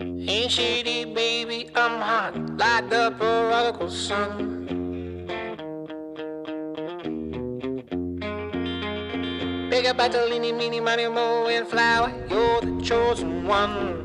Ain't shady, baby, I'm hot, like the prodigal son. Big a battalini, mini, money, mo, and flower, you're the chosen one.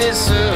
deserve.